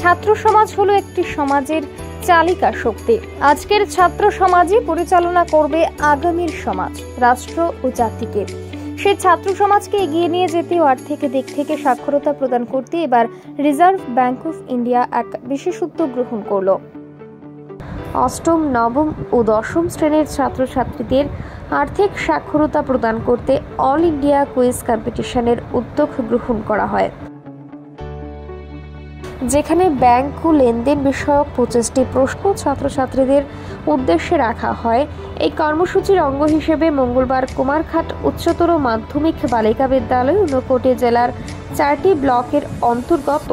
ছাত্র সমাজ হলো একটি সমাজের চালিকা শক্তি। আজকের ছাত্র সমাজই পরিচালনা করবে আগামীর সমাজ, রাষ্ট্র ও জাতিকে। সেই ছাত্র সমাজকে এগিয়ে নিয়ে যেতে ও আর্থিক দিক থেকে সাক্ষরতা প্রদান করতে এবার রিজার্ভ ব্যাংক অফ ইন্ডিয়া এক বিশেষ উদ্যোগ গ্রহণ করল। অষ্টম, নবম ও দশম শ্রেণির ছাত্রছাত্রীদের আর্থিক সাক্ষরতা প্রদান করতে অল ইন্ডিয়া কুইজ কম্পিটিশনের উদ্যোগ গ্রহণ করা হয়। যেখানে ব্যাংক ও লেনদেন বিষয়ক পঁচিশটি প্রশ্ন ছাত্রছাত্রীদের উদ্দেশ্যে রাখা হয়। এই কর্মসূচির অঙ্গ হিসেবে মঙ্গলবার কুমারঘাট উচ্চতর মাধ্যমিক বালিকা বিদ্যালয় ঊনকোটি জেলার চারটি ব্লকের অন্তর্গত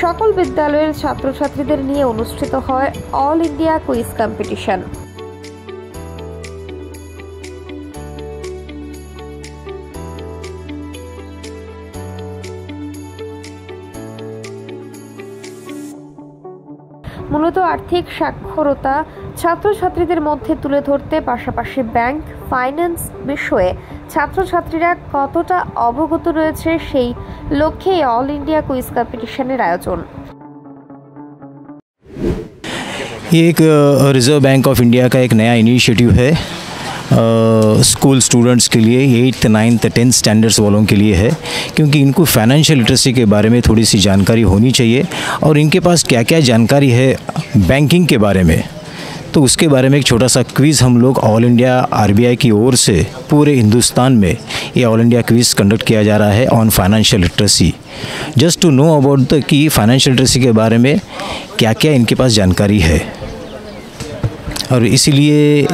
সকল বিদ্যালয়ের ছাত্রছাত্রীদের নিয়ে অনুষ্ঠিত হয় অল ইন্ডিয়া কুইজ কম্পিটিশন। মূলত আর্থিক সাক্ষরতা ছাত্রছাত্রীদের মধ্যে তুলে ধরতে পাশাপাশি ব্যাংক ফাইন্যান্স বিষয়ে ছাত্রছাত্রীরা কতটা অবগত রয়েছে সেই লক্ষ্যে অল ইন্ডিয়া কুইজ কম্পিটিশনের আয়োজন ये एक रिज़र्व बैंक ऑफ इंडिया का एक नया इनिशिएटिव है स्कूल स्टूडेंट्स के लिए एट्थ नाइन्थ टेंथ स्टैंडर्ड्स वालों के लिए है क्योंकि इनको फाइनेंशियल लिटरेसी के बारे में थोड़ी सी जानकारी होनी चाहिए और इनके पास क्या क्या जानकारी है बैंकिंग के बारे में तो उसके बारे में एक छोटा सा क्विज़ हम लोग ऑल इंडिया आरबीआई की ओर से पूरे हिंदुस्तान में ये ऑल इंडिया क्विज़ कंडक्ट किया जा रहा है on financial literacy just to know about the कि फाइनेंशियल लिटरेसी के बारे में क्या क्या इनके पास जानकारी है। और इसीलिए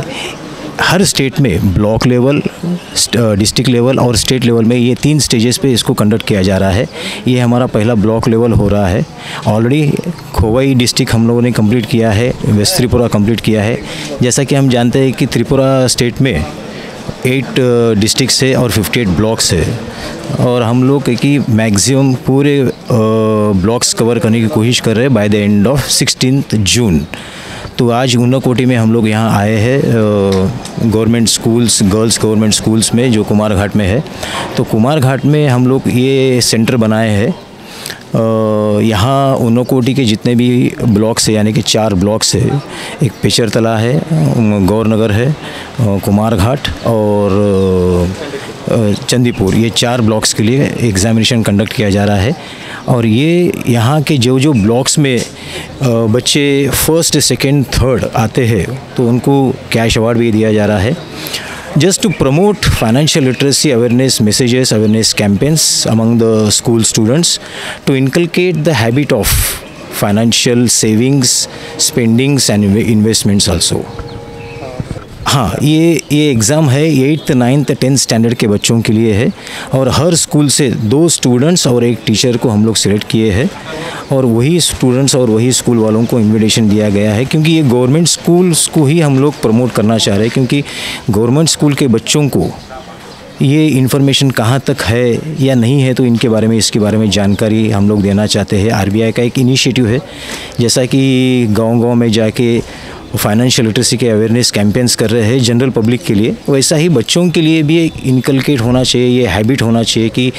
हर स्टेट में ब्लॉक लेवल डिस्ट्रिक्ट लेवल और स्टेट लेवल में ये तीन स्टेजेस पे इसको कंडक्ट किया जा रहा है। ये हमारा पहला ब्लॉक लेवल हो रहा है। ऑलरेडी खोवाई डिस्ट्रिक्ट हम लोगों ने कंप्लीट किया है वेस्ट त्रिपुरा कंप्लीट किया है। जैसा कि हम जानते हैं कि त्रिपुरा स्टेट में एट डिस्ट्रिक्ट्स है और 58 ब्लॉक्स है। और हम लोग कि मैक्सिमम पूरे ब्लॉक्स कवर करने की कोशिश कर रहे हैं by the end of sixteen June तो आज ऊनाकोटी में हम लोग यहाँ आए हैं government schools girls government schools में, जो कुमार घाट में है। तो कुमार घाट में हम लोग ये सेंटर बनाए हैं। यहाँ ऊनाकोटी के जितने भी ब्लॉक्स है, यानी कि चार ब्लॉक्स है, एक पेचरतला है गौरनगर है कुमार घाट और चंदीपुर, ये चार ब्लॉक्स के लिए एग्ज़ामिनेशन कंडक्ट किया जा रहा है। और ये यहाँ के जो जो ब्लॉक्स में बच्चे फ़र्स्ट सेकेंड थर्ड आते हैं तो उनको कैश अवार्ड भी दिया जा रहा है। Just to promote financial literacy awareness messages awareness campaigns among the school students to inculcate the habit of financial savings spendings and investments also हाँ ये ये एग्ज़ाम है एट्थ नाइन्थ टेंथ स्टैंडर्ड के बच्चों के लिए है और हर स्कूल से दो स्टूडेंट्स और एक टीचर को हम लोग सिलेक्ट किए हैं और वही स्टूडेंट्स और वही स्कूल वालों को इनविटेशन दिया गया है क्योंकि ये गवर्नमेंट स्कूल्स को ही हम लोग प्रमोट करना चाह रहे हैं क्योंकि गवर्नमेंट स्कूल के बच्चों को ये इन्फॉर्मेशन कहाँ तक है या नहीं है तो इनके बारे में, इसके बारे में जानकारी हम लोग देना चाहते हैं। आरबीआई का एक इनिशिएटिव है, जैसा कि गांव-गांव में जाके फाइनेंशियल लिटरेसी के अवेयरनेस कैंपेन्स कर रहे हैं जनरल पब्लिक के लिए। वैसा ही बच्चों के लिए भी इनकलकेट होना चाहिए, ये हैबिट होना चाहिए कि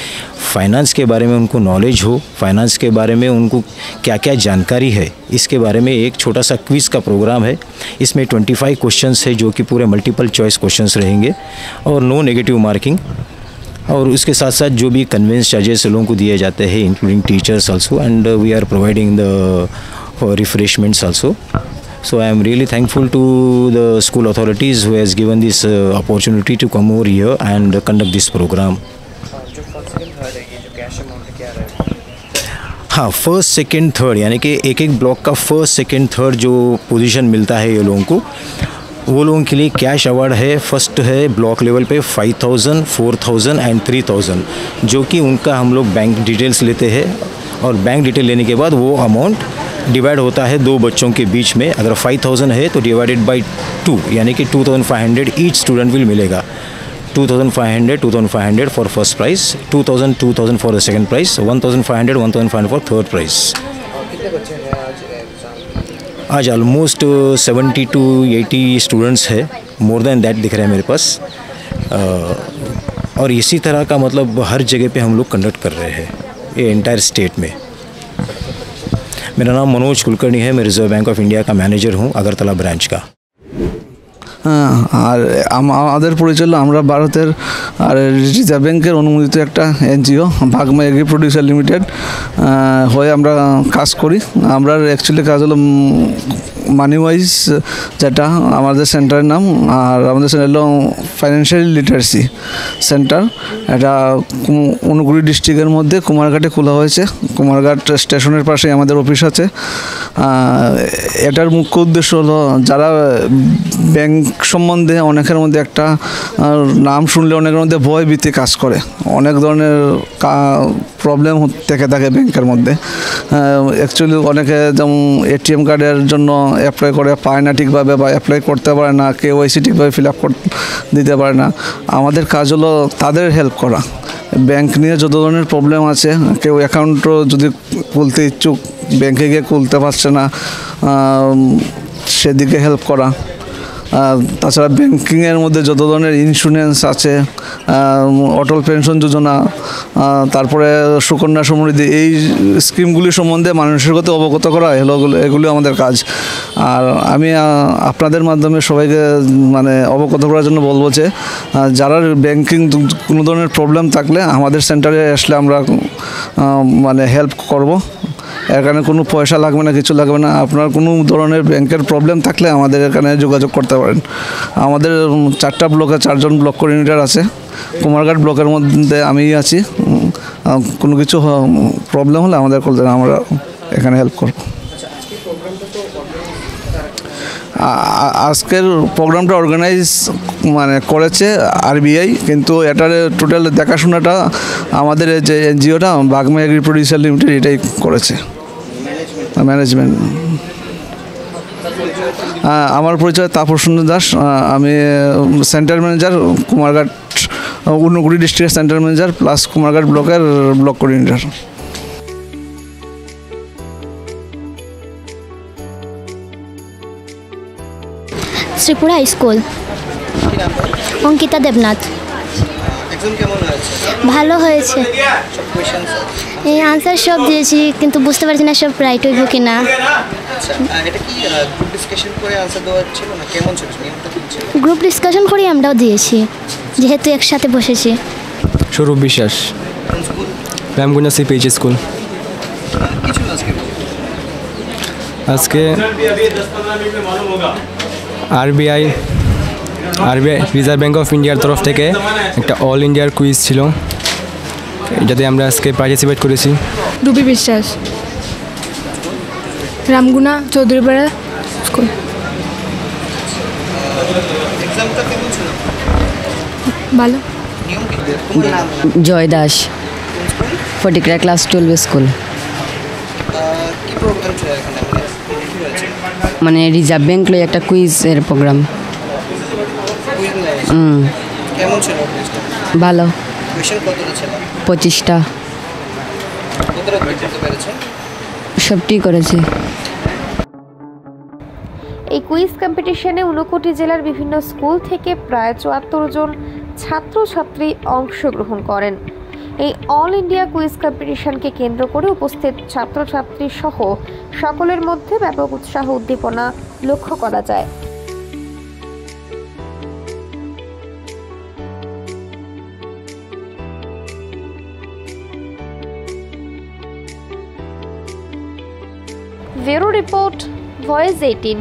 फाइनेंस के बारे में उनको नॉलेज हो फाइनेंस के बारे में उनको क्या क्या जानकारी है। इसके बारे में एक छोटा सा क्विज़ का प्रोग्राम है। इसमें 25 क्वेश्चंस है जो कि पूरे मल्टीपल चॉइस क्वेश्चंस रहेंगे और नो नेगेटिव मार्किंग और उसके साथ साथ जो भी कन्वेंस चार्जेस लोगों को दिए जाते हैं including teachers also and we are providing the refreshments also So I am really thankful to the school authorities who has given this uh, opportunity to come over here and uh, conduct this program. हाँ first second third यानी कि एक एक block का first second third जो position मिलता है ये लोगों को वो लोगों के लिए कैश अवार्ड है फ़र्स्ट है ब्लॉक लेवल पे five thousand four thousand and three thousand जो कि उनका हम लोग बैंक डिटेल्स लेते हैं और बैंक डिटेल लेने के बाद वो अमाउंट डिवाइड होता है दो बच्चों के बीच में। अगर 5000 है तो डिवाइडेड बाय टू यानी कि 2500 ईच स्टूडेंट विल मिलेगा। 2500 2500 for first prize 2000 2000 for the second prize 1500 1500 for third prize आज ऑलमोस्ट 70 टू 80 स्टूडेंट्स है मोर देन दैट दिख रहा है मेरे पास। और इसी तरह का मतलब हर जगह पे हम लोग कंडक्ट कर रहे हैं, ये इंटायर स्टेट में। मेरा नाम मनोज कुलकर्णी है, मैं रिज़र्व बैंक ऑफ़ इंडिया का मैनेजर हूँ, अगरतला ब्रांच का। আর আমাদের পরিচয় আমরা ভারতের, আর রিজার্ভ ব্যাংকের অনুমোদিত একটা NGO, Bhagma agri producer limited হয়ে আমরা কাজ করি। আমরা অ্যাকচুয়ালি কাজ হলো মানি ওয়াইজ যেটা আমাদের সেন্টারের নাম, আর আমাদের সেন্টার হলো ফাইন্যান্সিয়াল লিটারেসি সেন্টার এটা অনুগুড়ি ডিস্ট্রিক্টের মধ্যে কুমারঘাটে খোলা হয়েছে। কুমারঘাট স্টেশনের পাশে আমাদের অফিস আছে। এটার মুখ্য উদ্দেশ্য হলো, যারা ব্যাংক সম্বন্ধে, অনেকের মধ্যে একটা নাম শুনলে অনেকের মধ্যে ভয় ভীতি কাজ করে। অনেক ধরনের প্রবলেম থেকে থাকে ব্যাংকের মধ্যে। অ্যাকচুয়ালি অনেকে যেমন এটিএম কার্ডের জন্য অ্যাপ্লাই করে, পায় না ঠিকভাবে বা অ্যাপ্লাই করতে পারে না কে ওয়াইসি ঠিকভাবে ফিল আপ দিতে পারে না। আমাদের কাজ হলো তাদের হেল্প করা। ব্যাংক নিয়ে যত ধরনের প্রবলেম আছে, কেউ অ্যাকাউন্টও যদি খুলতে ইচ্ছুক ব্যাংকে গিয়ে খুলতে পারছে না সেদিকে হেল্প করা। তাছাড়া ব্যাংকিংয়ের মধ্যে যত ধরনের ইন্স্যুরেন্স আছে অটল পেনশন যোজনা তারপরে সুকন্যা সমৃদ্ধি, এই স্কিমগুলি সম্বন্ধে মানুষের কাছে অবগত করা, এগুলো, এগুলি আমাদের কাজ। আর আমি আপনাদের মাধ্যমে সবাইকে মানে অবগত করার জন্য বলব যে যারা ব্যাংকিং কোনো ধরনের প্রবলেম থাকলে আমাদের সেন্টারে আসলে আমরা মানে হেল্প করব। এখানে কোনো পয়সা লাগবে না, কিছু লাগবে না। আপনার কোনো ধরনের ব্যাংকের প্রবলেম থাকলে আমাদের এখানে যোগাযোগ করতে পারেন। আমাদের চারটা ব্লকে চারজন ব্লক কোঅর্ডিনেটর আছে। কুমারঘাট ব্লকের মধ্যে আমিই আছি। কোনো কিছু প্রবলেম হলে আমাদের করতে আমরা এখানে হেল্প করব। আজকের প্রোগ্রামটা অর্গানাইজ মানে করেছে আরবিআই কিন্তু এটার টোটাল দেখাশোনাটা আমাদের যে এনজিওটা বাগমা এগ্রি প্রডিউসার লিমিটেড এটাই করেছে। ম্যানেজমেন্ট আমার পরিচয় তাপস সুন্দর দাস। আমি সেন্টার ম্যানেজার কুমারঘাট ঊনকুড়ি ডিস্ট্রিক্টের সেন্টার ম্যানেজার প্লাস কুমারঘাট ব্লকের block coordinator Tripura school. Ankita Debnath. ভালো হয়েছে। এই আনসার সব দিয়েছি কিন্তু বুঝতে পারছি না সব রাইট হইব কি না আচ্ছা কি গ্রুপ ডিসকাশন করে না? গ্রুপ ডিসকাশন করে আমরাও দিয়েছি যেহেতু একসাথে বসেছি। স্বরূপ বিশ্বাস। রামগুনা সিপিএইচ স্কুল আজকে? RBI RBI reserve bank of ইন্ডিয়ার তরফ থেকে একটা অল ইন্ডিয়ার কুইজ ছিল। এটাতে আমরা আজকে পার্টিসিপেট করেছি। রুবি বিশ্বাস রামগুনা চৌধুরীপাড়া স্কুল এক্সামটা কেমন ছিল? ভালো। Joy Das Fatikroy class twelve school মানে মানে রিজার্ভ ব্যাঙ্ক লই একটা কুইজের প্রোগ্রাম কুইজ নেওয়া হয়েছে। হুম কেমন ছিল ভালো। কোয়েশ্চেন কতটা ছিল? পঁচিশটা। সবটি করেছি। এই কুইজ কম্পিটিশনে ঊনকোটি জেলার বিভিন্ন স্কুল থেকে প্রায় চুয়াত্তর জন ছাত্রছাত্রী অংশগ্রহণ করেন। এই অল ইন্ডিয়া কুইজ কম্পিটিশনকে কেন্দ্র করে উপস্থিত ছাত্রছাত্রী সহ সকলের মধ্যে ব্যাপক উৎসাহ উদ্দীপনা লক্ষ্য করা যায়। Bureau report voice eighteen.